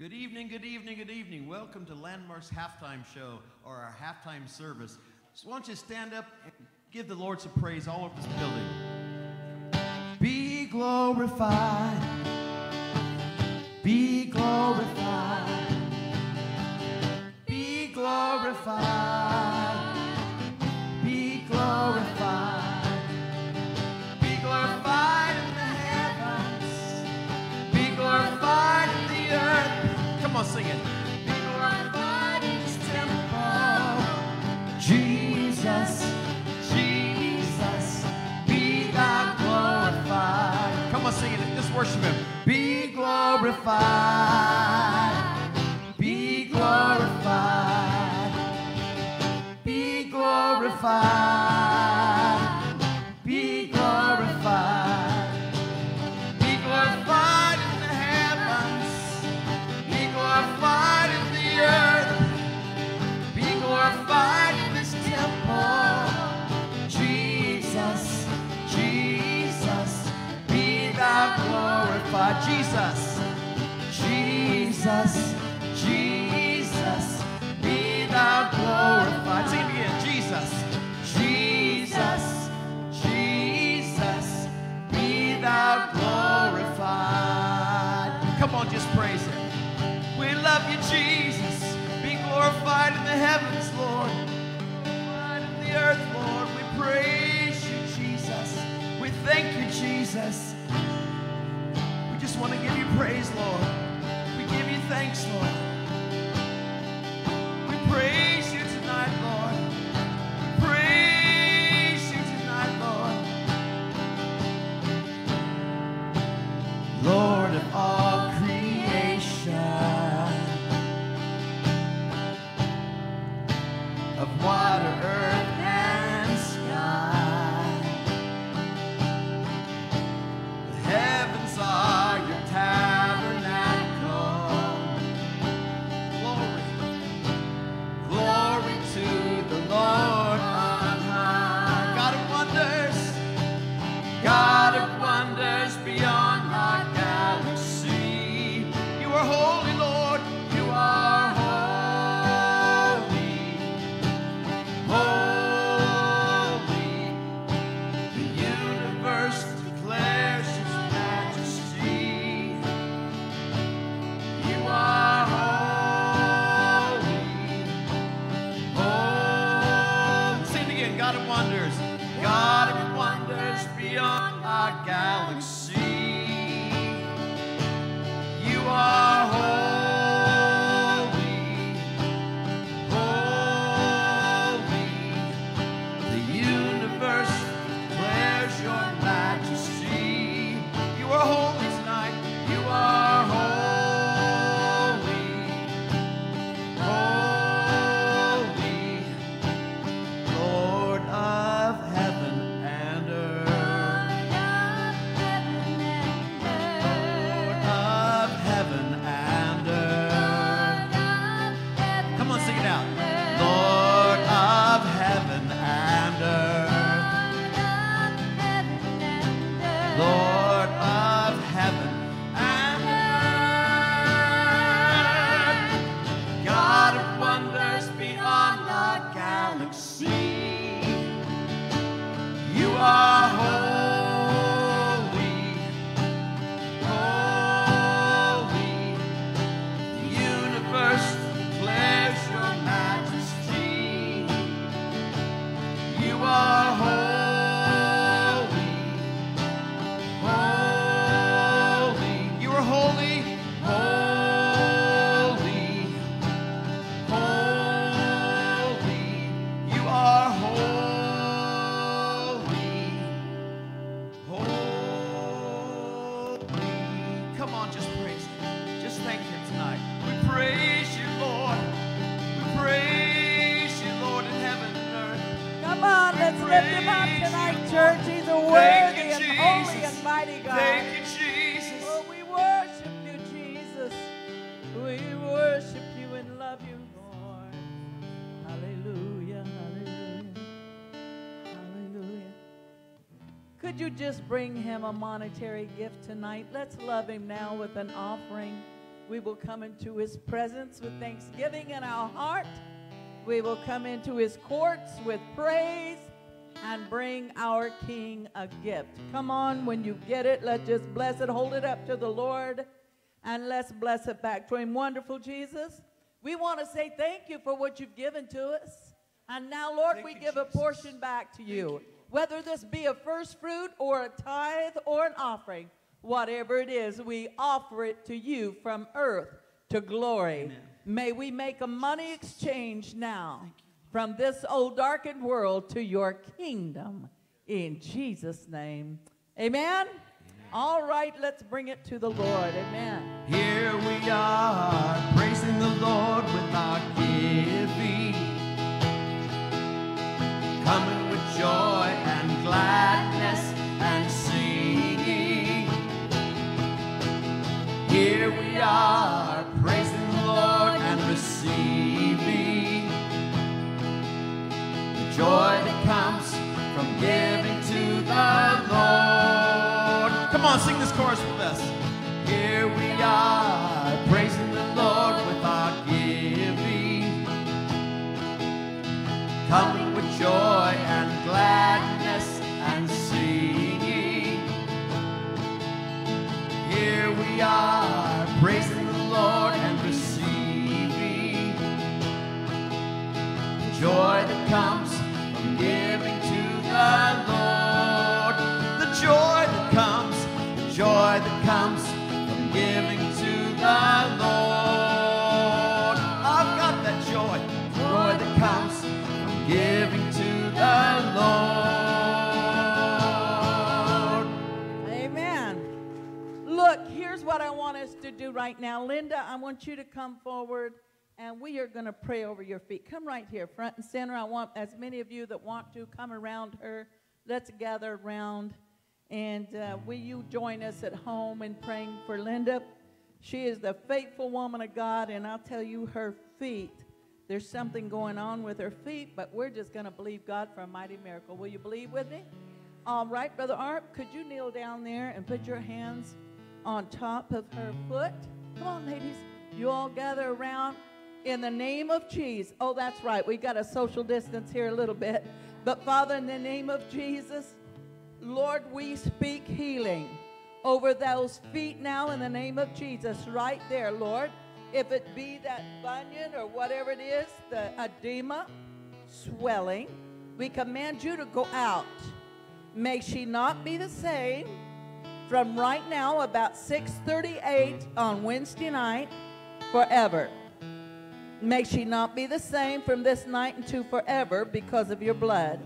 Good evening, good evening, good evening. Welcome to Landmark's halftime show or our halftime service. So why don't you stand up and give the Lord some praise all over this building? Be glorified. Be glorified. sing it. Jesus, Jesus. Come on, sing it. Just worship him. Be glorified. Jesus, be glorified in the heavens, Lord. Glorified in the earth, Lord. We praise you, Jesus. We thank you, Jesus. We just want to give you praise, Lord. We give you thanks, Lord. We praise bring him a monetary gift tonight. Let's love him now with an offering. We will come into his presence with thanksgiving in our heart. We will come into his courts with praise and bring our King a gift. Come on, when you get it, let's just bless it, hold it up to the Lord, and let's bless it back to him. Wonderful Jesus, we want to say thank you for what you've given to us. And now, Lord, thank we you, give Jesus. a portion back to you. you. Whether this be a first fruit or a tithe or an offering, whatever it is, we offer it to you from earth to glory. Amen. May we make a money exchange now from this old darkened world to your kingdom. In Jesus' name. Amen. All right, let's bring it to the Lord. Amen. Here we are, praising the Lord with our Come right now. Linda, I want you to come forward and we are going to pray over your feet. Come right here, front and center. I want as many of you that want to come around her. Let's gather around. And uh, will you join us at home in praying for Linda? She is the faithful woman of God, and I'll tell you, her feet, there's something going on with her feet, but we're just going to believe God for a mighty miracle. Will you believe with me? All right, Brother Art, could you kneel down there and put your hands on top of her foot? Come on, ladies. You all gather around in the name of Jesus. Oh, that's right. We got a social distance here a little bit. But Father, in the name of Jesus, Lord, we speak healing over those feet now in the name of Jesus, right there, Lord. If it be that bunion or whatever it is, the edema, swelling, we command you to go out. May she not be the same from right now about 6:38 on Wednesday night forever. May she not be the same from this night into forever because of your blood.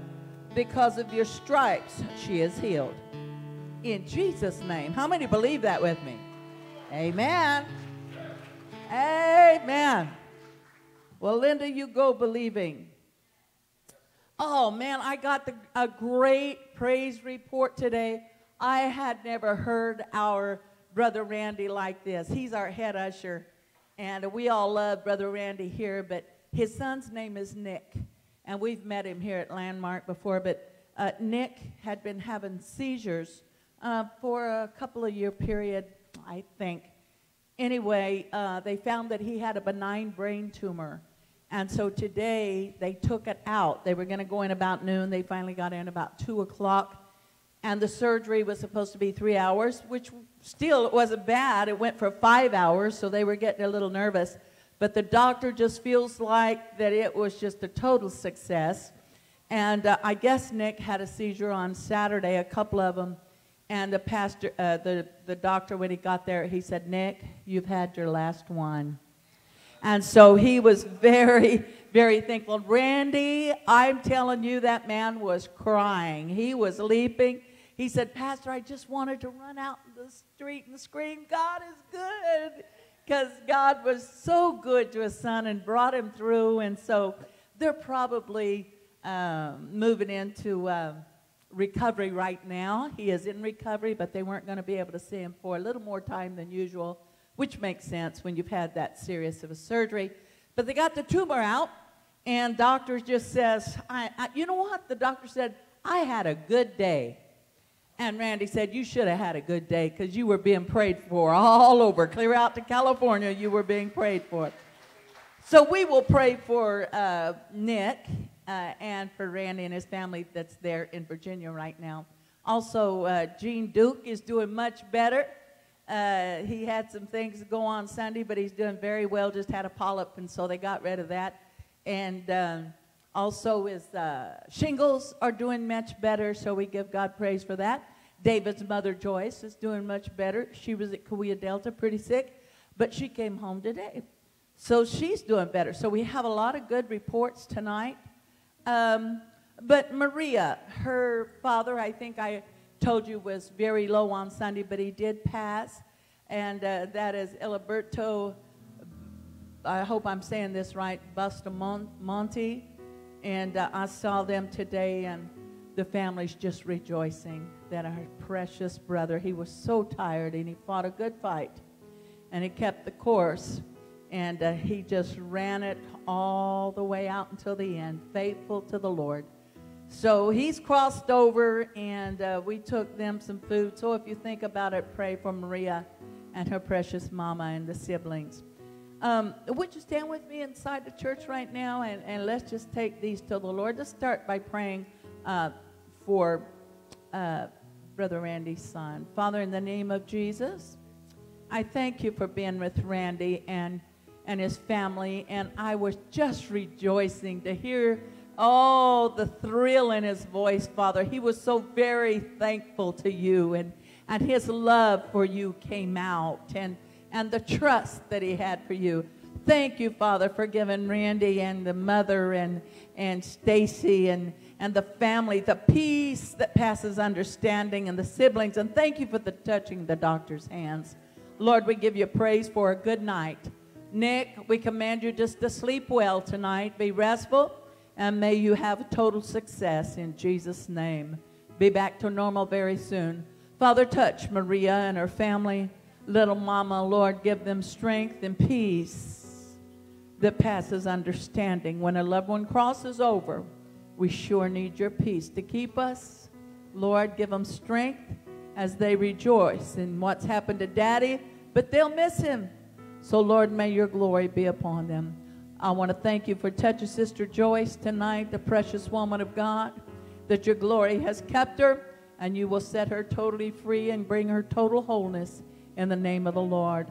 Because of your stripes, she is healed. In Jesus' name. How many believe that with me? Amen. Amen. Well, Linda, you go believing. Oh, man, I got the, a great praise report today. I had never heard our brother Randy like this. He's our head usher, and we all love brother Randy here, but his son's name is Nick, and we've met him here at Landmark before, but uh, Nick had been having seizures uh, for a couple of year period, I think. Anyway, uh, they found that he had a benign brain tumor. And so today they took it out. They were going to go in about noon. They finally got in about 2 o'clock. And the surgery was supposed to be three hours, which still wasn't bad. It went for five hours, so they were getting a little nervous. But the doctor just feels like that it was just a total success. And uh, I guess Nick had a seizure on Saturday, a couple of them. And the pastor, uh, the, the doctor, when he got there, he said, Nick, you've had your last one. And so he was very, very thankful. Randy, I'm telling you, that man was crying. He was leaping. He said, Pastor, I just wanted to run out in the street and scream, God is good. Because God was so good to his son and brought him through. And so they're probably um, moving into uh, recovery right now. He is in recovery, but they weren't going to be able to see him for a little more time than usual, which makes sense when you've had that serious of a surgery. But they got the tumor out, and doctor just says, I, I, you know what? The doctor said, I had a good day. And Randy said, You should have had a good day because you were being prayed for all over. Clear out to California, you were being prayed for. So we will pray for uh, Nick uh, and for Randy and his family that's there in Virginia right now. Also, uh, Gene Duke is doing much better. Uh, he had some things go on Sunday, but he's doing very well. Just had a polyp, and so they got rid of that. And um, also, is uh, shingles are doing much better, so we give God praise for that. David's mother, Joyce, is doing much better. She was at Kaweah Delta pretty sick, but she came home today. So she's doing better. So we have a lot of good reports tonight. Um, but Maria, her father, I think I told you, was very low on Sunday, but he did pass. And uh, that is Iliberto, I hope I'm saying this right, Bustamonte. And uh, I saw them today, and the family's just rejoicing that our precious brother, he was so tired, and he fought a good fight. And he kept the course and uh, he just ran it all the way out until the end, faithful to the Lord. So he's crossed over, and uh, we took them some food. So if you think about it, pray for Maria and her precious mama and the siblings. Um, would you stand with me inside the church right now, and, and let's just take these to the Lord. Let's start by praying uh, for uh, Brother Randy's son. Father, in the name of Jesus, I thank you for being with Randy and and his family, and I was just rejoicing to hear all the thrill in his voice, Father. He was so very thankful to you, and, and his love for you came out, and, and the trust that he had for you. Thank you, Father, for giving Randy and the mother and, and Stacy and, and the family the peace that passes understanding and the siblings. And thank you for the touching the doctor's hands. Lord, we give you praise for a good night. Nick, we command you just to sleep well tonight. Be restful, and may you have total success in Jesus' name. Be back to normal very soon. Father, touch Maria and her family. Little mama, Lord, give them strength and peace that passes understanding. When a loved one crosses over, we sure need your peace to keep us. Lord, give them strength as they rejoice in what's happened to daddy, but they'll miss him. So, Lord, may your glory be upon them. I want to thank you for touching Sister Joyce tonight, the precious woman of God, that your glory has kept her, and you will set her totally free and bring her total wholeness in the name of the Lord.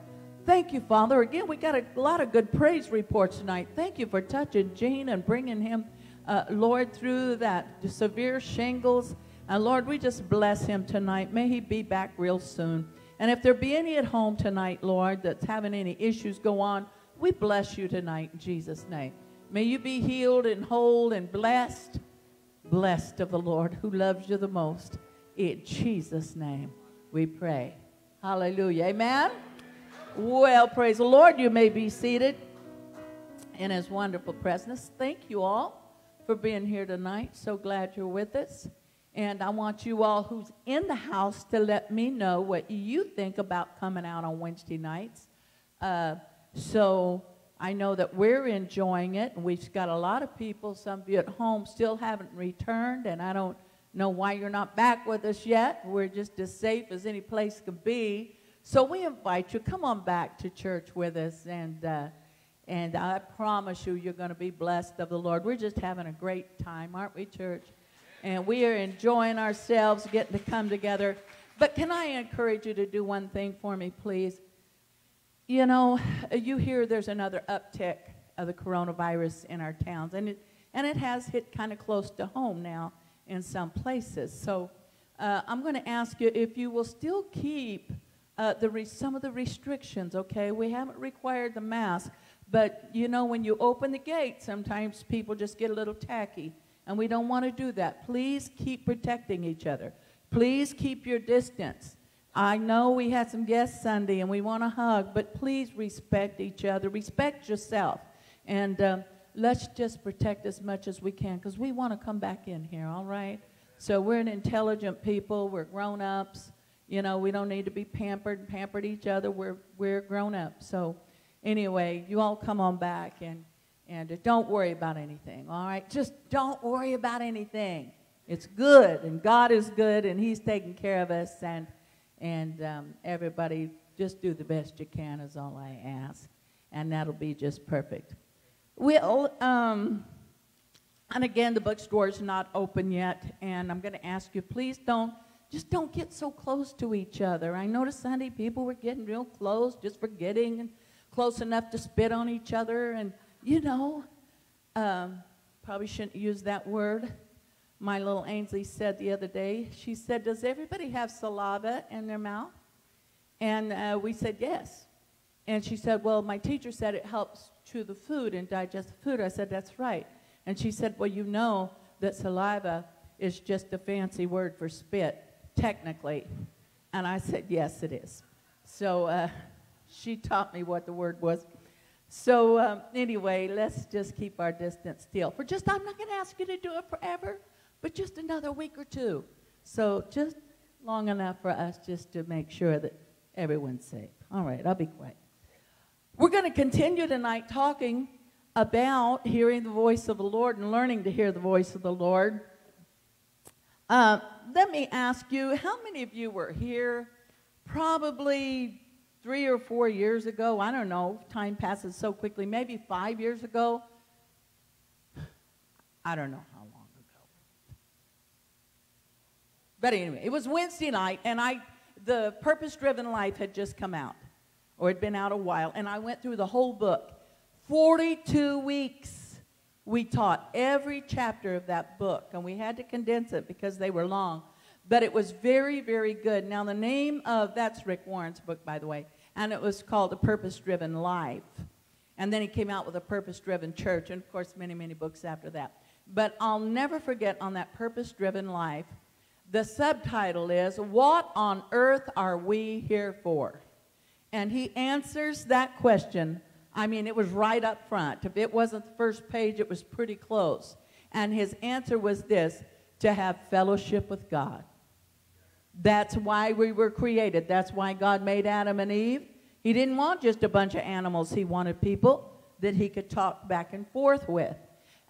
Thank you, Father. Again, we got a lot of good praise reports tonight. Thank you for touching Gene and bringing him, uh, Lord, through that severe shingles. And Lord, we just bless him tonight. May he be back real soon. And if there be any at home tonight, Lord, that's having any issues go on, we bless you tonight in Jesus' name. May you be healed and whole and blessed, blessed of the Lord who loves you the most. In Jesus' name we pray. Hallelujah. Amen. Well, praise the Lord. You may be seated in his wonderful presence. Thank you all for being here tonight. So glad you're with us. And I want you all who's in the house to let me know what you think about coming out on Wednesday nights. Uh, so I know that we're enjoying it, and we've got a lot of people, some of you at home still haven't returned, and I don't know why you're not back with us yet. We're just as safe as any place could be. So we invite you, come on back to church with us, and, uh, and I promise you, you're going to be blessed of the Lord. We're just having a great time, aren't we, church? and we are enjoying ourselves getting to come together. But can I encourage you to do one thing for me, please? You know, you hear there's another uptick of the coronavirus in our towns, and it, and it has hit kind of close to home now in some places. So uh, I'm going to ask you if you will still keep uh, the some of the restrictions, okay? We haven't required the mask, but you know, when you open the gate, sometimes people just get a little tacky and we don't want to do that. Please keep protecting each other. Please keep your distance. I know we had some guests Sunday and we want to hug, but please respect each other. Respect yourself. And um, let's just protect as much as we can because we want to come back in here, all right? So we're an intelligent people. We're grown ups. You know, we don't need to be pampered and pampered each other. We're, we're grown up. So anyway, you all come on back and and don't worry about anything, all right? Just don't worry about anything. It's good, and God is good, and He's taking care of us, and and um, everybody just do the best you can is all I ask, and that'll be just perfect. Well, um, and again, the bookstore is not open yet, and I'm going to ask you, please don't just don't get so close to each other. I noticed Sunday people were getting real close, just forgetting and close enough to spit on each other, and you know, um, probably shouldn't use that word. My little Ainsley said the other day, she said, Does everybody have saliva in their mouth? And uh, we said, Yes. And she said, Well, my teacher said it helps chew the food and digest the food. I said, That's right. And she said, Well, you know that saliva is just a fancy word for spit, technically. And I said, Yes, it is. So uh, she taught me what the word was. So, um, anyway, let's just keep our distance still. For just, I'm not going to ask you to do it forever, but just another week or two. So, just long enough for us just to make sure that everyone's safe. All right, I'll be quiet. We're going to continue tonight talking about hearing the voice of the Lord and learning to hear the voice of the Lord. Uh, let me ask you how many of you were here probably three or four years ago? I don't know. Time passes so quickly. Maybe five years ago. I don't know how long ago. But anyway, it was Wednesday night, and I the Purpose Driven Life had just come out, or had been out a while, and I went through the whole book. 42 weeks we taught every chapter of that book, and we had to condense it because they were long. But it was very, very good. Now, the name of that's Rick Warren's book, by the way, and it was called A Purpose Driven Life. And then he came out with A Purpose Driven Church, and of course, many, many books after that. But I'll never forget on that Purpose Driven Life, the subtitle is, What on Earth Are We Here For? And he answers that question. I mean, it was right up front. If it wasn't the first page, it was pretty close. And his answer was this to have fellowship with God. That's why we were created. That's why God made Adam and Eve. He didn't want just a bunch of animals, He wanted people that He could talk back and forth with.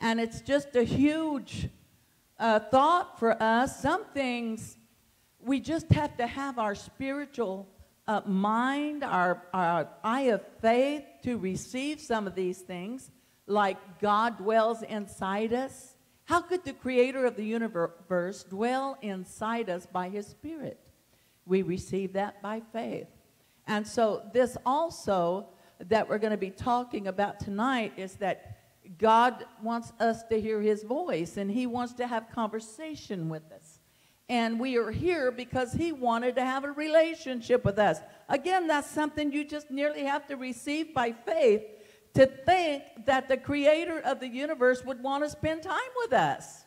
And it's just a huge uh, thought for us. Some things we just have to have our spiritual uh, mind, our, our eye of faith to receive some of these things, like God dwells inside us. How could the creator of the universe dwell inside us by his spirit? We receive that by faith. And so, this also that we're going to be talking about tonight is that God wants us to hear his voice and he wants to have conversation with us. And we are here because he wanted to have a relationship with us. Again, that's something you just nearly have to receive by faith to think that the creator of the universe would want to spend time with us.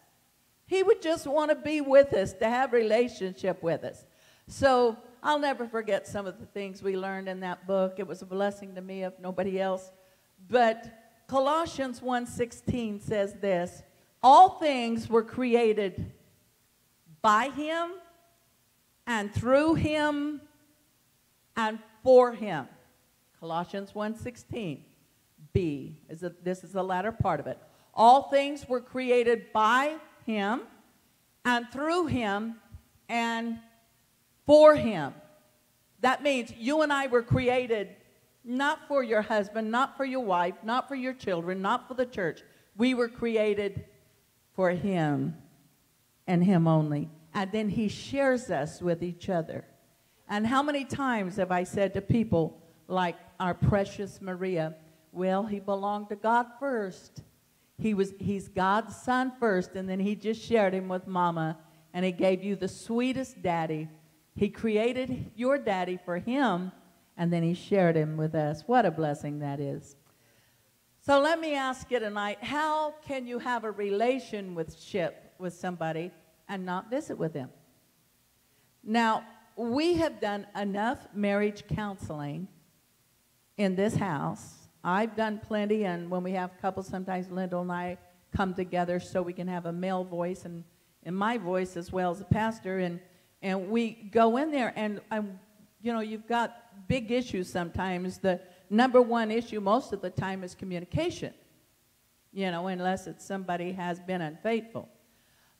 He would just want to be with us, to have relationship with us. So I'll never forget some of the things we learned in that book. It was a blessing to me, if nobody else. But Colossians 1:16 says this, all things were created by him and through him and for him. Colossians 1:16. B is a, this is the latter part of it. All things were created by him and through him and for him. That means you and I were created not for your husband, not for your wife, not for your children, not for the church. We were created for Him and Him only. And then He shares us with each other. And how many times have I said to people like our precious Maria, well, he belonged to God first. He was, he's God's son first, and then he just shared him with mama, and he gave you the sweetest daddy. He created your daddy for him, and then he shared him with us. What a blessing that is. So let me ask you tonight how can you have a relationship with somebody and not visit with them? Now, we have done enough marriage counseling in this house. I've done plenty, and when we have couples, sometimes Linda and I come together so we can have a male voice and, and my voice as well as a pastor. And, and we go in there, and, and you know, you've got big issues sometimes. The number one issue most of the time is communication, you know, unless it's somebody has been unfaithful.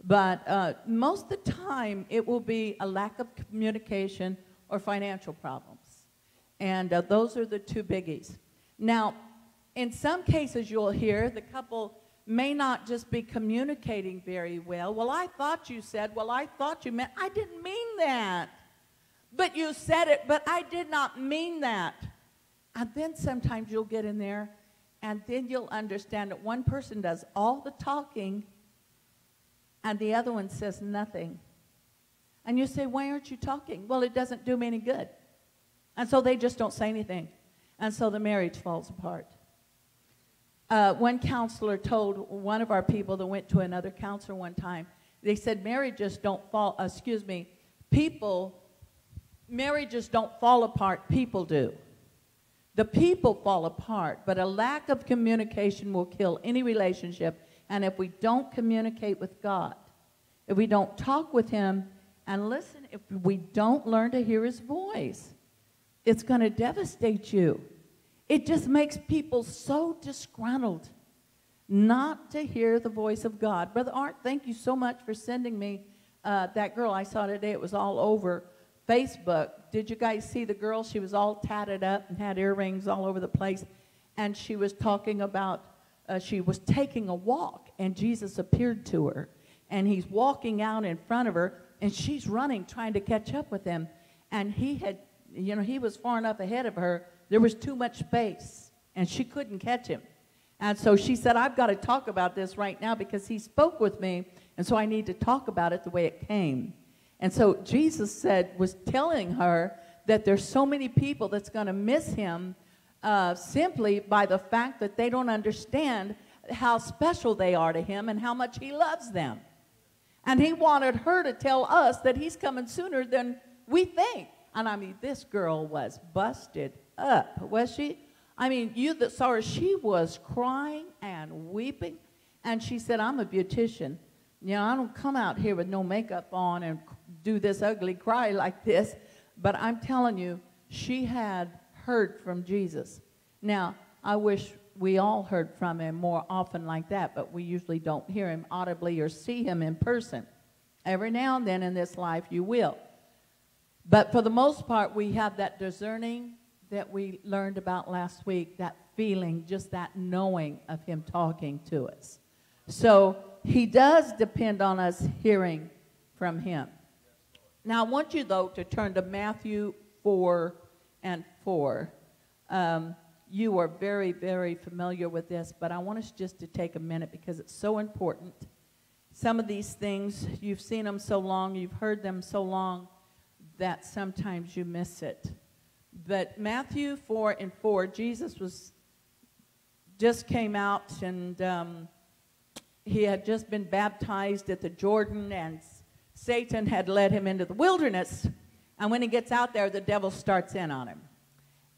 But uh, most of the time, it will be a lack of communication or financial problems. And uh, those are the two biggies. Now, in some cases, you'll hear the couple may not just be communicating very well. Well, I thought you said, well, I thought you meant, I didn't mean that. But you said it, but I did not mean that. And then sometimes you'll get in there and then you'll understand that one person does all the talking and the other one says nothing. And you say, Why aren't you talking? Well, it doesn't do me any good. And so they just don't say anything. And so the marriage falls apart. Uh, one counselor told one of our people that went to another counselor one time, they said, marriages don't fall, uh, excuse me, people, marriages don't fall apart, people do. The people fall apart, but a lack of communication will kill any relationship. And if we don't communicate with God, if we don't talk with Him and listen, if we don't learn to hear His voice, it's going to devastate you. It just makes people so disgruntled not to hear the voice of God. Brother Art, thank you so much for sending me uh, that girl I saw today. It was all over Facebook. Did you guys see the girl? She was all tatted up and had earrings all over the place. And she was talking about, uh, she was taking a walk, and Jesus appeared to her. And he's walking out in front of her, and she's running, trying to catch up with him. And he had, you know, he was far enough ahead of her there was too much space, and she couldn't catch him. And so she said, I've got to talk about this right now because he spoke with me, and so I need to talk about it the way it came. And so Jesus said, was telling her that there's so many people that's going to miss him uh, simply by the fact that they don't understand how special they are to him and how much he loves them. And he wanted her to tell us that he's coming sooner than we think. And I mean, this girl was busted up, was she? I mean, you that saw her, she was crying and weeping. And she said, I'm a beautician. You know, I don't come out here with no makeup on and do this ugly cry like this. But I'm telling you, she had heard from Jesus. Now, I wish we all heard from him more often like that, but we usually don't hear him audibly or see him in person. Every now and then in this life, you will. But for the most part, we have that discerning that we learned about last week, that feeling, just that knowing of Him talking to us. So He does depend on us hearing from Him. Now, I want you, though, to turn to Matthew 4 and 4. Um, you are very, very familiar with this, but I want us just to take a minute because it's so important. Some of these things, you've seen them so long, you've heard them so long, that sometimes you miss it. But Matthew 4 and 4, Jesus was just came out and um, he had just been baptized at the Jordan, and Satan had led him into the wilderness. And when he gets out there, the devil starts in on him.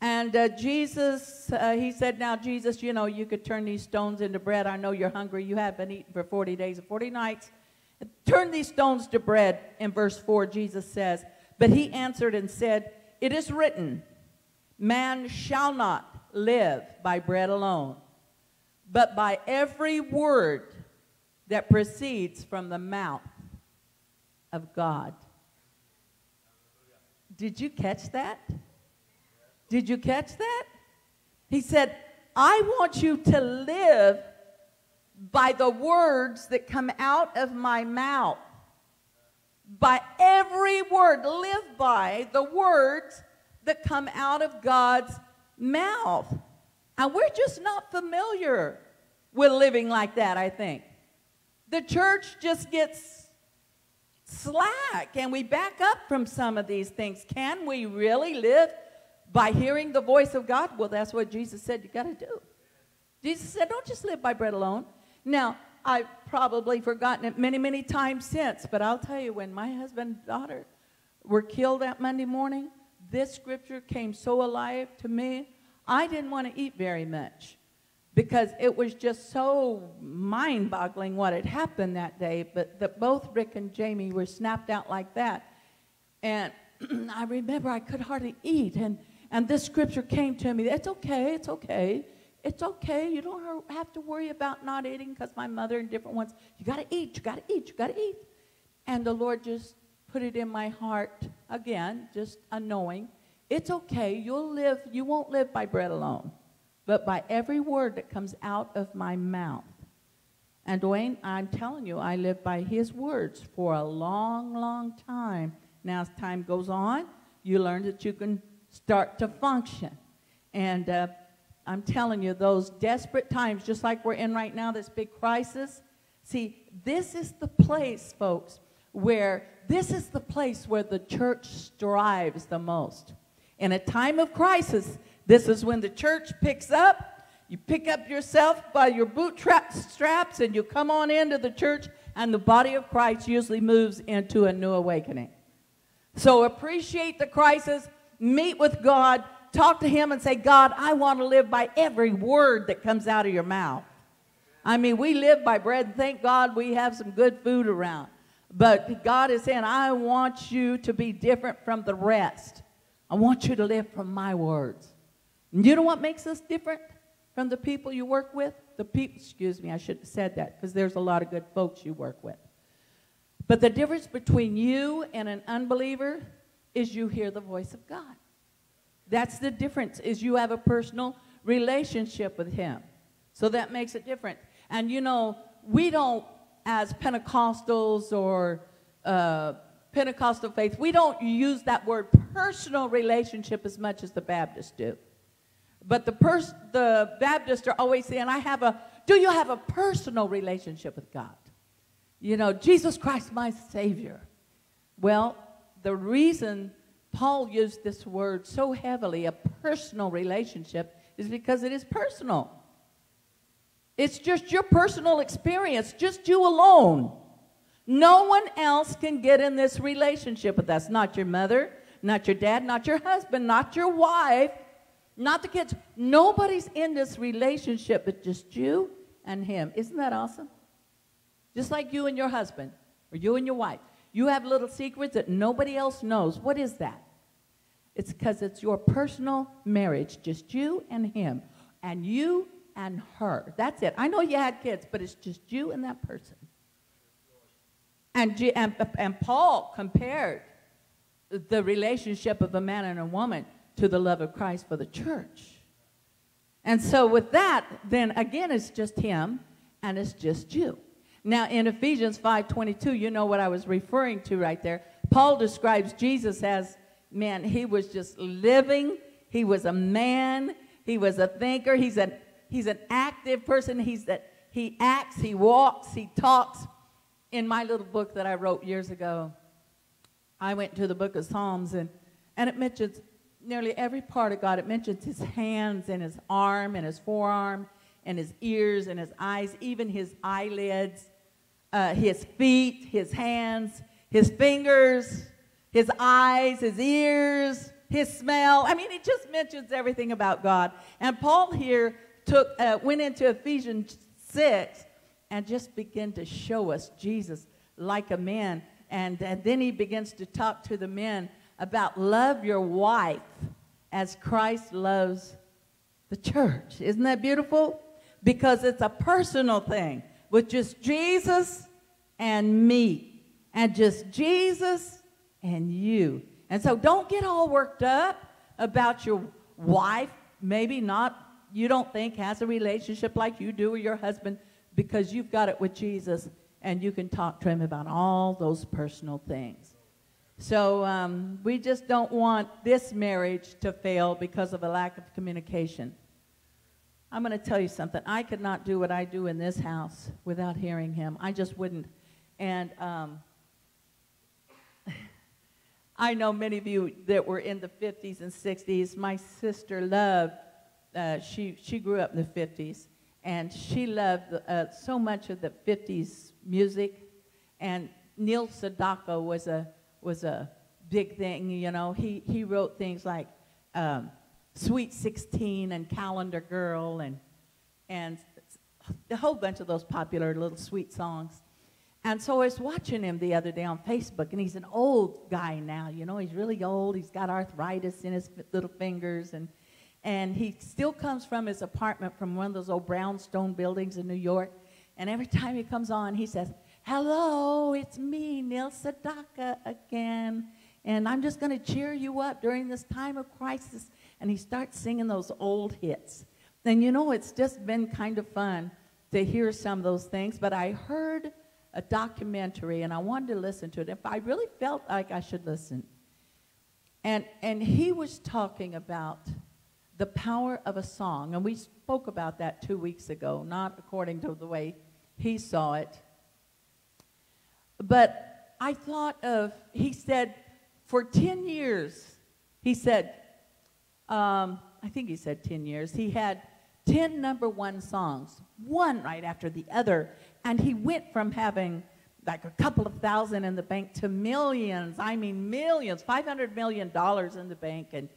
And uh, Jesus, uh, he said, Now, Jesus, you know, you could turn these stones into bread. I know you're hungry. You have been eating for 40 days and 40 nights. Turn these stones to bread. In verse 4, Jesus says, But he answered and said, It is written, Man shall not live by bread alone, but by every word that proceeds from the mouth of God. Did you catch that? Did you catch that? He said, I want you to live by the words that come out of my mouth. By every word, live by the words that come out of God's mouth. And we're just not familiar with living like that, I think. The church just gets slack and we back up from some of these things. Can we really live by hearing the voice of God? Well, that's what Jesus said you got to do. Jesus said, don't just live by bread alone. Now, I've probably forgotten it many, many times since, but I'll tell you, when my husband and daughter were killed that Monday morning, this scripture came so alive to me, I didn't want to eat very much because it was just so mind boggling what had happened that day. But that both Rick and Jamie were snapped out like that. And I remember I could hardly eat. And, and this scripture came to me. It's okay, it's okay. It's okay. You don't have to worry about not eating because my mother and different ones, you got to eat, you got to eat, you got to eat. And the Lord just put it in my heart again, just a knowing. It's okay. You'll live, you won't live by bread alone, but by every word that comes out of my mouth. And Dwayne, I'm telling you, I lived by his words for a long, long time. Now, as time goes on, you learn that you can start to function. And uh, I'm telling you, those desperate times, just like we're in right now, this big crisis, see, this is the place, folks, where this is the place where the church strives the most. In a time of crisis, this is when the church picks up you pick up yourself by your bootstraps and you come on into the church, and the body of Christ usually moves into a new awakening. So appreciate the crisis, meet with God, talk to Him, and say, God, I want to live by every word that comes out of your mouth. I mean, we live by bread. Thank God we have some good food around. But God is saying, I want you to be different from the rest. I want you to live from my words. You know what makes us different? from the people you work with? The people, excuse me, I should have said that because there's a lot of good folks you work with. But the difference between you and an unbeliever is you hear the voice of God. That's the difference is you have a personal relationship with him. So that makes it different. And you know, we don't as Pentecostals or uh, Pentecostal faith, we don't use that word personal relationship as much as the Baptists do. But the, pers- the Baptists are always saying, I have a, do you have a personal relationship with God? You know, Jesus Christ, my Savior. Well, the reason Paul used this word so heavily, a personal relationship, is because it is personal. It's just your personal experience, just you alone. No one else can get in this relationship with us. Not your mother, not your dad, not your husband, not your wife, not the kids. Nobody's in this relationship but just you and him. Isn't that awesome? Just like you and your husband or you and your wife. You have little secrets that nobody else knows. What is that? It's because it's your personal marriage, just you and him, and you and her. That's it. I know you had kids, but it's just you and that person. And, and, and Paul compared the relationship of a man and a woman to the love of Christ for the church. And so, with that, then again, it's just him and it's just you. Now, in Ephesians 5:22, you know what I was referring to right there. Paul describes Jesus as man, he was just living, he was a man, he was a thinker, he's an he's an active person, he's that he acts, he walks, he talks. In my little book that I wrote years ago, I went to the book of Psalms and, and it mentions nearly every part of God. It mentions his hands and his arm and his forearm and his ears and his eyes, even his eyelids, uh, his feet, his hands, his fingers, his eyes, his ears, his smell. I mean, it just mentions everything about God. And Paul here took, uh, went into Ephesians 6 and just began to show us Jesus like a man. And, and then he begins to talk to the men about love your wife as Christ loves the church. Isn't that beautiful? Because it's a personal thing with just Jesus and me, and just Jesus and you. And so don't get all worked up about your wife, maybe not, you don't think has a relationship like you do with your husband, because you've got it with Jesus and you can talk to him about all those personal things. So um, we just don't want this marriage to fail because of a lack of communication. I'm going to tell you something. I could not do what I do in this house without hearing him. I just wouldn't. And um, I know many of you that were in the 50s and 60s. My sister loved, uh, she, she grew up in the 50s, and she loved uh, so much of the 50s music. And Neil Sedaka was a was a big thing, you know. He, he wrote things like um, Sweet 16 and Calendar Girl and, and a whole bunch of those popular little sweet songs. And so I was watching him the other day on Facebook, and he's an old guy now, you know. He's really old. He's got arthritis in his little fingers, and, And he still comes from his apartment from one of those old brownstone buildings in New York. And every time he comes on, he says, Hello, it's me, Neil Sedaka again. And I'm just going to cheer you up during this time of crisis. And he starts singing those old hits. And you know, it's just been kind of fun to hear some of those things. But I heard a documentary and I wanted to listen to it. If I really felt like I should listen. And, and he was talking about the power of a song. And we spoke about that two weeks ago, not according to the way he saw it. But I thought of, he said, for 10 years, he said, um, I think he said 10 years, he had 10 number one songs, one right after the other. And he went from having like a couple of thousand in the bank to millions. I mean, millions, $500 million in the bank. And,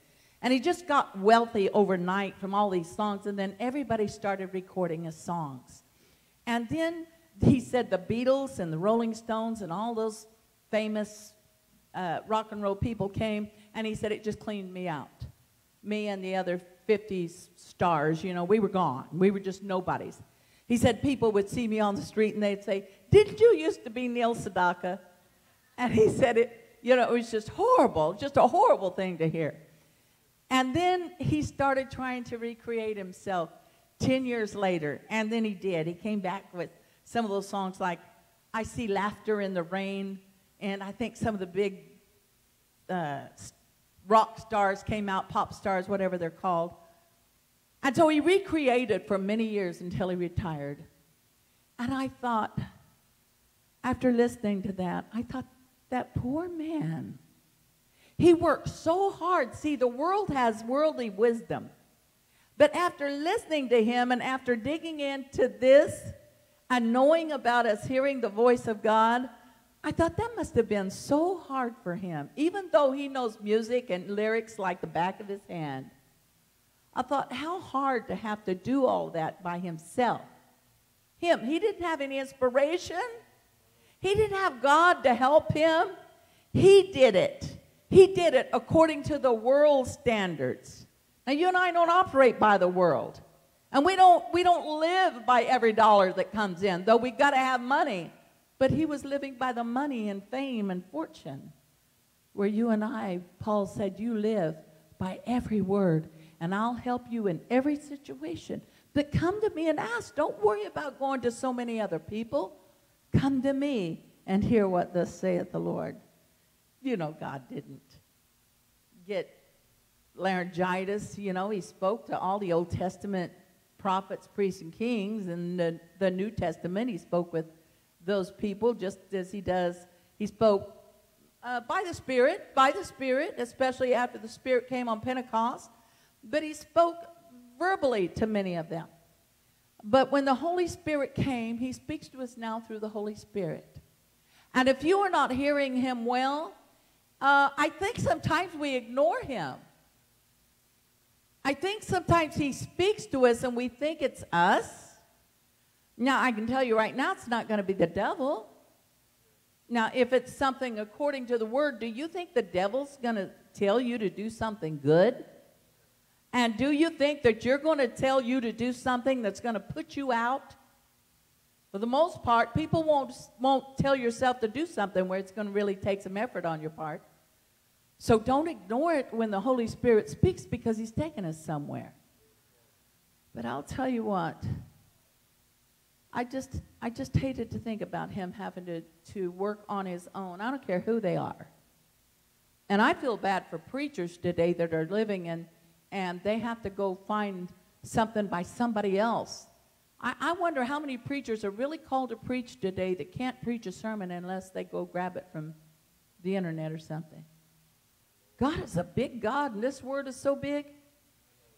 and he just got wealthy overnight from all these songs. And then everybody started recording his songs. And then he said the Beatles and the Rolling Stones and all those famous uh, rock and roll people came. And he said it just cleaned me out. Me and the other 50 stars, you know, we were gone. We were just nobodies. He said people would see me on the street and they'd say, Didn't you used to be Neil Sedaka? And he said it, you know, it was just horrible, just a horrible thing to hear. And then he started trying to recreate himself 10 years later. And then he did. He came back with some of those songs like I See Laughter in the Rain. And I think some of the big uh, rock stars came out, pop stars, whatever they're called. And so he recreated for many years until he retired. And I thought, after listening to that, I thought, that poor man. He worked so hard. See, the world has worldly wisdom. But after listening to him and after digging into this and knowing about us hearing the voice of God, I thought that must have been so hard for him, even though he knows music and lyrics like the back of his hand. I thought, how hard to have to do all that by himself. Him, he didn't have any inspiration. He didn't have God to help him. He did it. He did it according to the world standards. Now, you and I don't operate by the world. And we don't, we don't live by every dollar that comes in, though we've got to have money. But he was living by the money and fame and fortune. Where you and I, Paul said, you live by every word, and I'll help you in every situation. But come to me and ask. Don't worry about going to so many other people. Come to me and hear what thus saith the Lord. You know, God didn't get laryngitis. You know, he spoke to all the Old Testament prophets, priests, and kings. And the, the New Testament, he spoke with those people just as he does. He spoke uh, by the Spirit, by the Spirit, especially after the Spirit came on Pentecost, but he spoke verbally to many of them. But when the Holy Spirit came, he speaks to us now through the Holy Spirit. And if you are not hearing him well, uh, I think sometimes we ignore him. I think sometimes he speaks to us and we think it's us. Now, I can tell you right now, it's not going to be the devil. Now, if it's something according to the word, do you think the devil's going to tell you to do something good? And do you think that you're going to tell you to do something that's going to put you out? For the most part, people won't, won't tell yourself to do something where it's going to really take some effort on your part. So don't ignore it when the Holy Spirit speaks because He's taking us somewhere. But I'll tell you what, I just, I just hated to think about him having to, to work on his own. I don't care who they are. And I feel bad for preachers today that are living and, and they have to go find something by somebody else. I, I wonder how many preachers are really called to preach today that can't preach a sermon unless they go grab it from the internet or something. God is a big God, and this word is so big.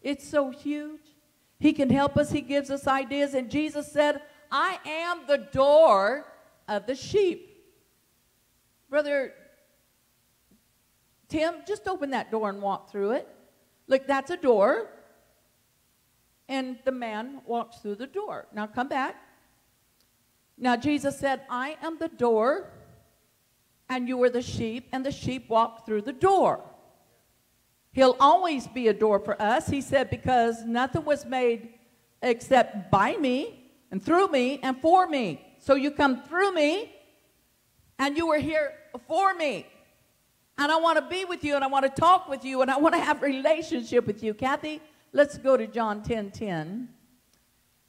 It's so huge. He can help us, He gives us ideas. And Jesus said, I am the door of the sheep. Brother Tim, just open that door and walk through it. Look, that's a door. And the man walks through the door. Now come back. Now Jesus said, I am the door, and you are the sheep, and the sheep walk through the door. He'll always be a door for us. He said, because nothing was made except by me and through me and for me. So you come through me and you were here for me. And I want to be with you and I want to talk with you and I want to have relationship with you. Kathy, let's go to John 10 10.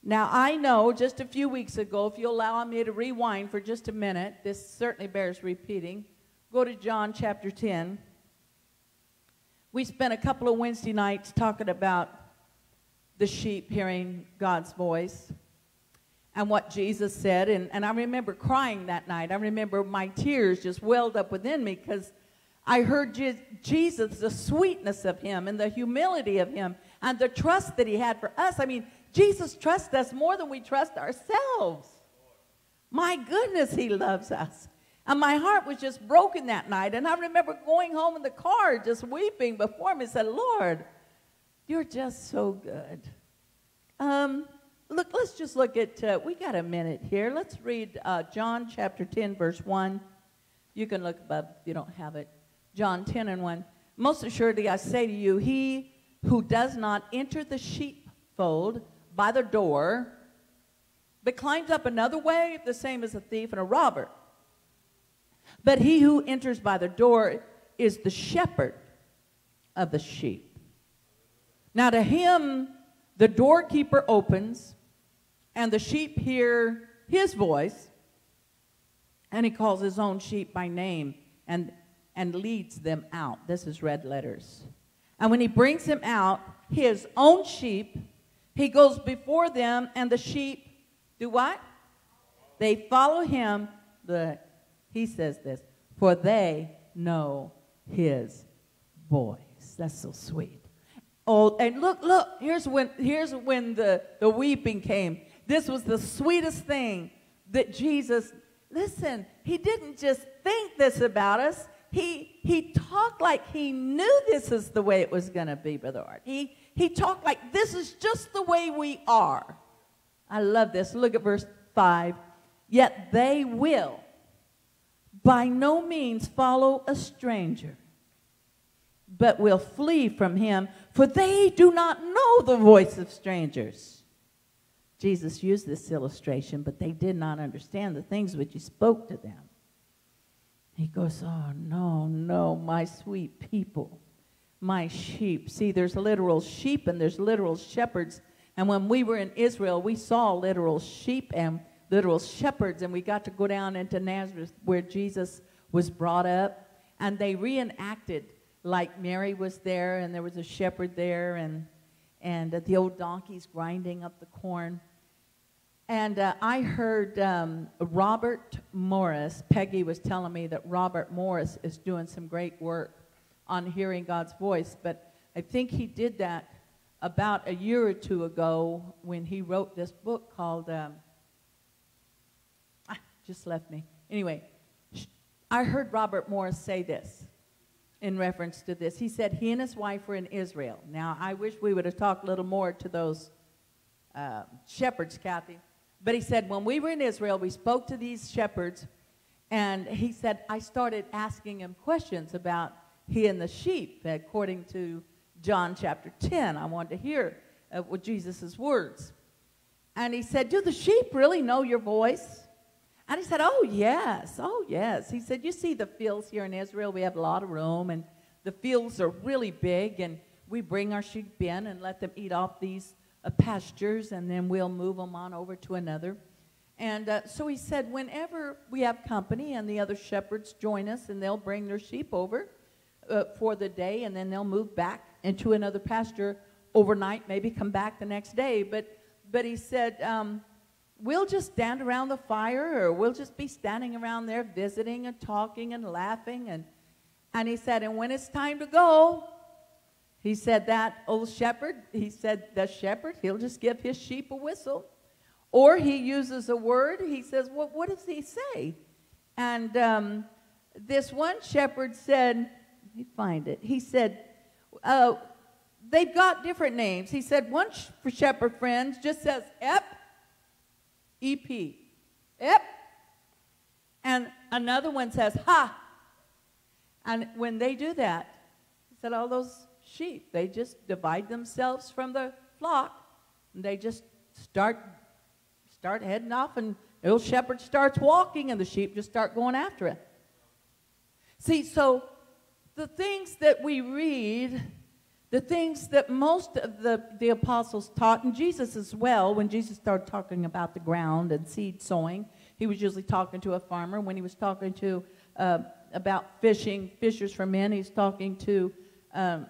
Now, I know just a few weeks ago, if you allow me to rewind for just a minute, this certainly bears repeating. Go to John chapter 10. We spent a couple of Wednesday nights talking about the sheep hearing God's voice and what Jesus said. And, and I remember crying that night. I remember my tears just welled up within me because I heard Je- Jesus, the sweetness of him and the humility of him and the trust that he had for us. I mean, Jesus trusts us more than we trust ourselves. My goodness, he loves us. And my heart was just broken that night. And I remember going home in the car just weeping before me. said, Lord, you're just so good. Um, look, let's just look at, uh, we got a minute here. Let's read uh, John chapter 10, verse 1. You can look above if you don't have it. John 10 and 1. Most assuredly, I say to you, he who does not enter the sheepfold by the door, but climbs up another way, the same as a thief and a robber. But he who enters by the door is the shepherd of the sheep. Now, to him, the doorkeeper opens, and the sheep hear his voice, and he calls his own sheep by name and, and leads them out. This is red letters. And when he brings them out, his own sheep, he goes before them, and the sheep do what? They follow him. The he says this, for they know his voice. That's so sweet. Oh, and look, look, here's when here's when the, the weeping came. This was the sweetest thing that Jesus, listen, he didn't just think this about us. He he talked like he knew this is the way it was gonna be, Brother Art. He he talked like this is just the way we are. I love this. Look at verse 5. Yet they will by no means follow a stranger, but will flee from him, for they do not know the voice of strangers. Jesus used this illustration, but they did not understand the things which he spoke to them. He goes, Oh, no, no, my sweet people, my sheep. See, there's literal sheep and there's literal shepherds. And when we were in Israel, we saw literal sheep and literal shepherds, and we got to go down into Nazareth where Jesus was brought up, and they reenacted like Mary was there, and there was a shepherd there, and and uh, the old donkeys grinding up the corn. And uh, I heard um, Robert Morris, Peggy was telling me that Robert Morris is doing some great work on hearing God's voice, but I think he did that about a year or two ago when he wrote this book called um, just left me. Anyway, I heard Robert Morris say this in reference to this. He said he and his wife were in Israel. Now, I wish we would have talked a little more to those uh, shepherds, Kathy. But he said, when we were in Israel, we spoke to these shepherds, and he said, I started asking him questions about he and the sheep, according to John chapter 10. I wanted to hear uh, what Jesus' words. And he said, Do the sheep really know your voice? And he said, Oh, yes. Oh, yes. He said, You see the fields here in Israel, we have a lot of room, and the fields are really big, and we bring our sheep in and let them eat off these uh, pastures, and then we'll move them on over to another. And uh, so he said, Whenever we have company and the other shepherds join us, and they'll bring their sheep over uh, for the day, and then they'll move back into another pasture overnight, maybe come back the next day. But, but he said, um, we'll just stand around the fire or we'll just be standing around there visiting and talking and laughing. And, and he said, and when it's time to go, he said that old shepherd, he said the shepherd, he'll just give his sheep a whistle. Or he uses a word, he says, what does he say? And um, this one shepherd said, let me find it. He said, uh, they've got different names. He said one shepherd friend just says, Ep, EP. Yep. And another one says, ha. And when they do that, he said all those sheep. They just divide themselves from the flock, and they just start start heading off, and the old shepherd starts walking, and the sheep just start going after it. See, so the things that we read, the things that most of the, the apostles taught, and Jesus as well, when Jesus started talking about the ground and seed sowing, he was usually talking to a farmer. When he was talking to uh, about fishing, fishers for men, he's talking to um,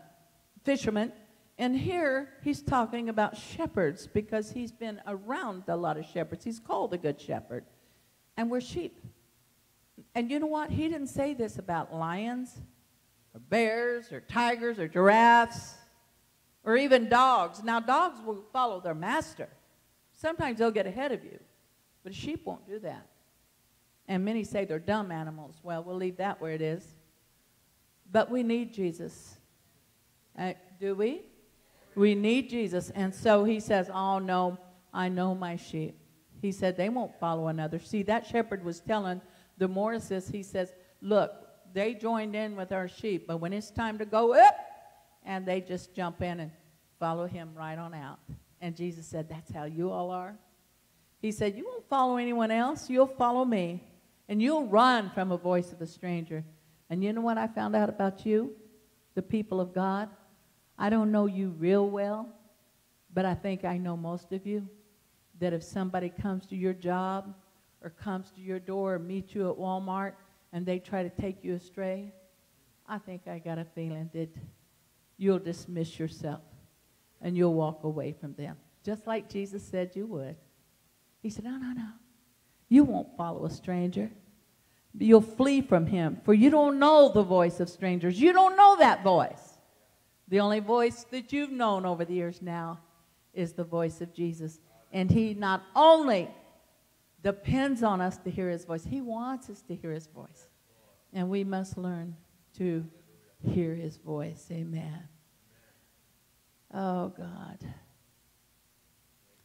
fishermen. And here he's talking about shepherds because he's been around a lot of shepherds. He's called a good shepherd. And we're sheep. And you know what? He didn't say this about lions or bears or tigers or giraffes or even dogs. Now, dogs will follow their master. Sometimes they'll get ahead of you, but a sheep won't do that. And many say they're dumb animals. Well, we'll leave that where it is. But we need Jesus. Uh, do we? We need Jesus. And so he says, Oh, no, I know my sheep. He said, They won't follow another. See, that shepherd was telling the Morrises, he says, Look, they joined in with our sheep, but when it's time to go up, and they just jump in and follow him right on out. And Jesus said, That's how you all are. He said, You won't follow anyone else, you'll follow me. And you'll run from a voice of a stranger. And you know what I found out about you, the people of God? I don't know you real well, but I think I know most of you. That if somebody comes to your job or comes to your door or meets you at Walmart and they try to take you astray, I think I got a feeling that you'll dismiss yourself and you'll walk away from them. Just like Jesus said you would. He said, No, no, no. You won't follow a stranger. You'll flee from him, for you don't know the voice of strangers. You don't know that voice. The only voice that you've known over the years now is the voice of Jesus. And he not only depends on us to hear his voice, he wants us to hear his voice. And we must learn to hear his voice. Amen. Oh, God.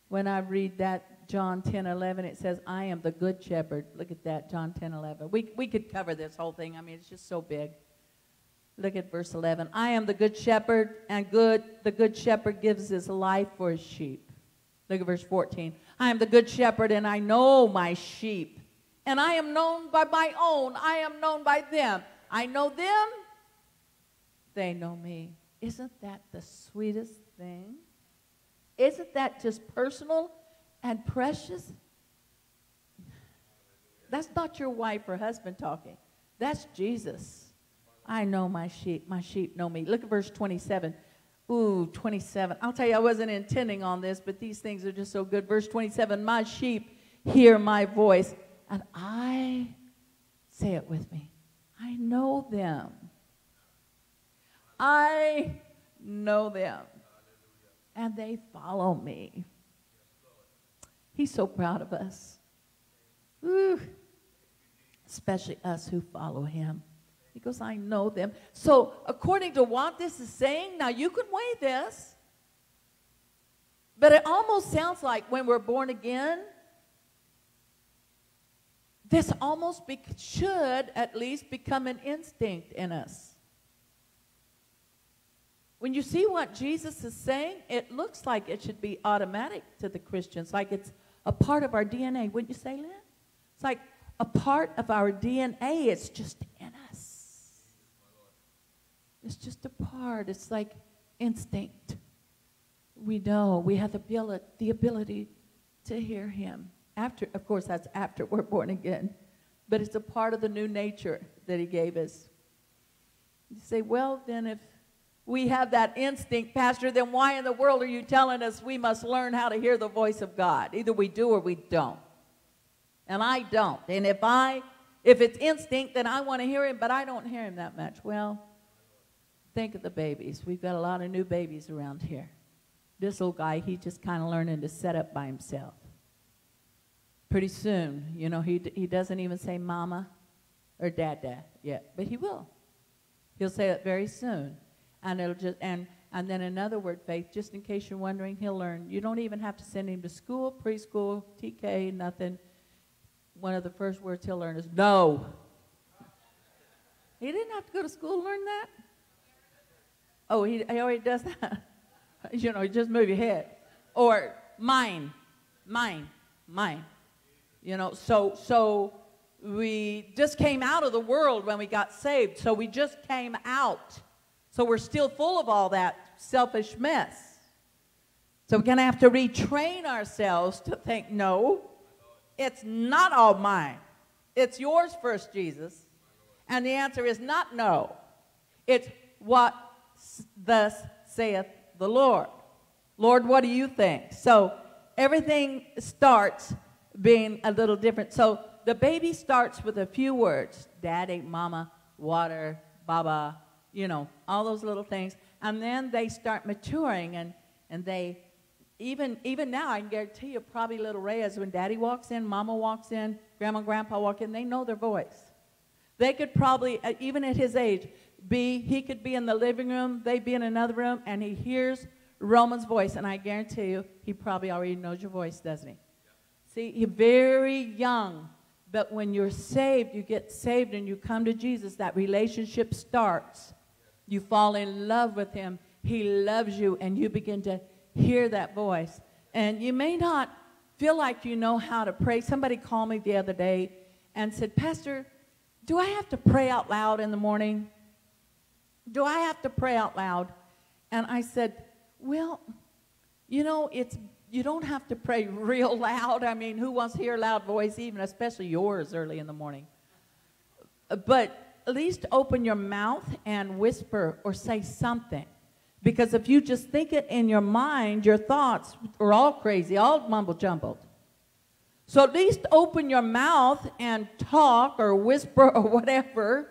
When I read that, John 10 11, it says, I am the good shepherd. Look at that, John 10 11. We, we could cover this whole thing. I mean, it's just so big. Look at verse 11. I am the good shepherd, and good the good shepherd gives his life for his sheep. Look at verse 14. I am the good shepherd, and I know my sheep. And I am known by my own. I am known by them. I know them. They know me. Isn't that the sweetest thing? Isn't that just personal and precious? That's not your wife or husband talking. That's Jesus. I know my sheep. My sheep know me. Look at verse 27. Ooh, 27. I'll tell you, I wasn't intending on this, but these things are just so good. Verse 27 My sheep hear my voice, and I, say it with me, I know them. I know them. And they follow me. He's so proud of us. Ooh, especially us who follow him. He goes, I know them. So, according to what this is saying, now you can weigh this, but it almost sounds like when we're born again, this almost be- should at least become an instinct in us. When you see what Jesus is saying, it looks like it should be automatic to the Christians, like it's a part of our DNA. Wouldn't you say, Lynn? It's like a part of our DNA. It's just. It's just a part. It's like instinct. We know we have the ability, the ability to hear him. After, of course, that's after we're born again. But it's a part of the new nature that he gave us. You say, well, then if we have that instinct, Pastor, then why in the world are you telling us we must learn how to hear the voice of God? Either we do or we don't. And I don't. And if I if it's instinct, then I want to hear him, but I don't hear him that much. Well, Think of the babies. We've got a lot of new babies around here. This little guy, he just kind of learning to set up by himself. Pretty soon, you know, he, he doesn't even say mama or dada yet, but he will. He'll say it very soon. And it'll just and and then another word, faith, just in case you're wondering, he'll learn. You don't even have to send him to school, preschool, TK, nothing. One of the first words he'll learn is no. He didn't have to go to school to learn that. Oh, he, he already does that. you know, just move your head. Or mine, mine, mine. You know, so so we just came out of the world when we got saved. So we just came out. So we're still full of all that selfish mess. So we're going to have to retrain ourselves to think, no, it's not all mine. It's yours first, Jesus. And the answer is not no. It's what thus saith the Lord. Lord, what do you think? So everything starts being a little different. So the baby starts with a few words daddy, mama, water, baba, you know, all those little things. And then they start maturing and, and they, even, even now, I can guarantee you, probably little Reyes, when daddy walks in, mama walks in, grandma grandpa walk in, they know their voice. They could probably, uh, even at his age, be, he could be in the living room, they'd be in another room, and he hears Roman's voice, and I guarantee you, he probably already knows your voice, doesn't he? See, you're very young, but when you're saved, you get saved and you come to Jesus, that relationship starts. You fall in love with him. He loves you, and you begin to hear that voice. And you may not feel like you know how to pray. Somebody called me the other day and said, Pastor, do I have to pray out loud in the morning? Do I have to pray out loud? And I said, Well, you know, it's you don't have to pray real loud. I mean, who wants to hear a loud voice, even especially yours early in the morning? But at least open your mouth and whisper or say something. Because if you just think it in your mind, your thoughts are all crazy, all mumble jumbled. So at least open your mouth and talk or whisper or whatever.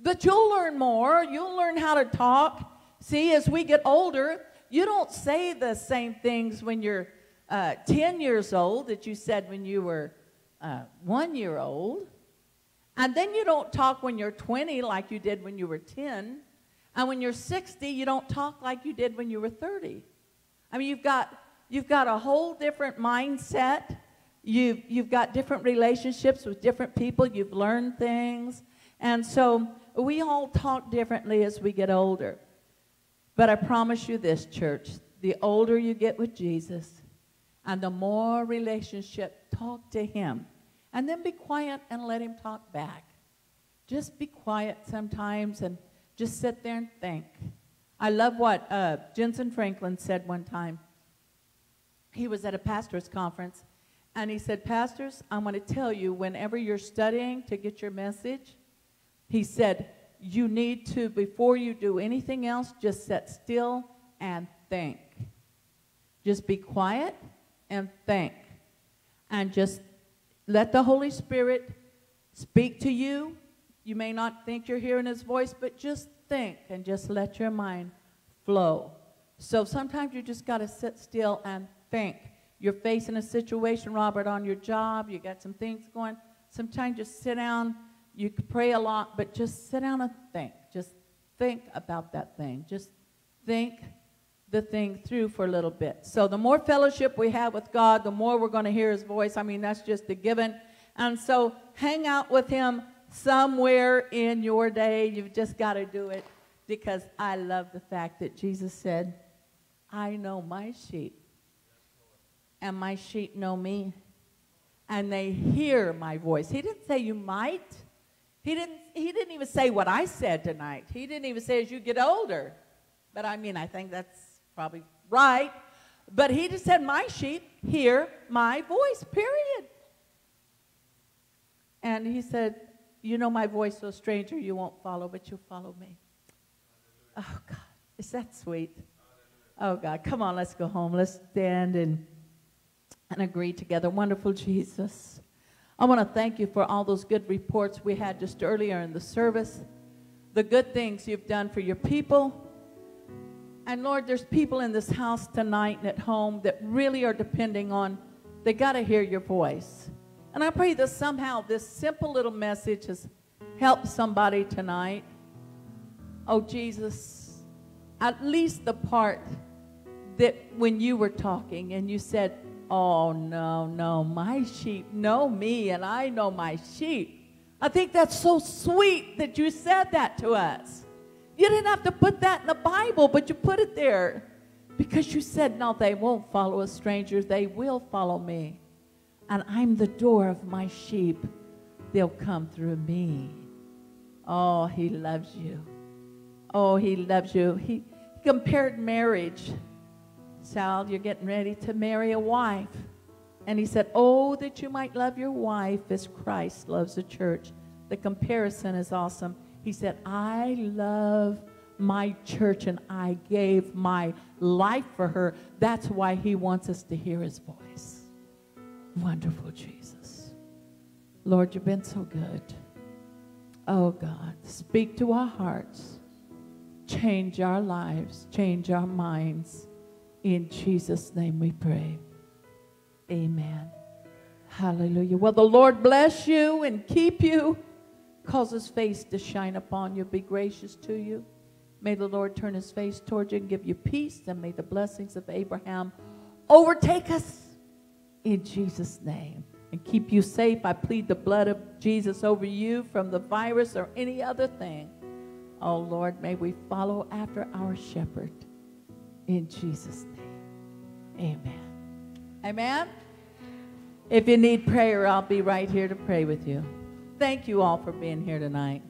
But you'll learn more. You'll learn how to talk. See, as we get older, you don't say the same things when you're uh, 10 years old that you said when you were uh, one year old. And then you don't talk when you're 20 like you did when you were 10. And when you're 60, you don't talk like you did when you were 30. I mean, you've got, you've got a whole different mindset. You've, you've got different relationships with different people. You've learned things. And so we all talk differently as we get older. But I promise you this, church the older you get with Jesus and the more relationship, talk to Him. And then be quiet and let Him talk back. Just be quiet sometimes and just sit there and think. I love what uh, Jentezen Franklin said one time. He was at a pastor's conference and he said, Pastors, I'm going to tell you, whenever you're studying to get your message, he said, you need to, before you do anything else, just sit still and think. Just be quiet and think. And just let the Holy Spirit speak to you. You may not think you're hearing his voice, but just think and just let your mind flow. So sometimes you just got to sit still and think. You're facing a situation, Robert, on your job, you got some things going. Sometimes just sit down you pray a lot, but just sit down and think. Just think about that thing. Just think the thing through for a little bit. So the more fellowship we have with God, the more we're going to hear his voice. I mean, that's just a given. And so hang out with him somewhere in your day. You've just got to do it because I love the fact that Jesus said, I know my sheep, and my sheep know me, and they hear my voice. He didn't say you might. He didn't, he didn't even say what I said tonight. He didn't even say as you get older. But I mean, I think that's probably right. But he just said, My sheep hear my voice, period. And he said, You know my voice, so stranger you won't follow, but you'll follow me. Oh, God. Is that sweet? Oh, God. Come on, let's go home. Let's stand and, and agree together. Wonderful Jesus. I want to thank you for all those good reports we had just earlier in the service, the good things you've done for your people. And Lord, there's people in this house tonight and at home that really are depending on, they got to hear your voice. And I pray that somehow this simple little message has helped somebody tonight. Oh, Jesus, at least the part that when you were talking and you said, Oh, no, no, my sheep know me and I know my sheep. I think that's so sweet that you said that to us. You didn't have to put that in the Bible, but you put it there because you said, No, they won't follow a stranger, they will follow me. And I'm the door of my sheep. They'll come through me. Oh, he loves you. Oh, he loves you. He compared marriage. Sal, you're getting ready to marry a wife. And he said, Oh, that you might love your wife as Christ loves the church. The comparison is awesome. He said, I love my church and I gave my life for her. That's why he wants us to hear his voice. Wonderful Jesus. Lord, you've been so good. Oh God, speak to our hearts, change our lives, change our minds. In Jesus' name we pray. Amen. Hallelujah. Well, the Lord bless you and keep you, cause his face to shine upon you, be gracious to you. May the Lord turn his face toward you and give you peace, and may the blessings of Abraham overtake us in Jesus' name and keep you safe. I plead the blood of Jesus over you from the virus or any other thing. Oh Lord, may we follow after our shepherd in Jesus' name. Amen. Amen. If you need prayer, I'll be right here to pray with you. Thank you all for being here tonight.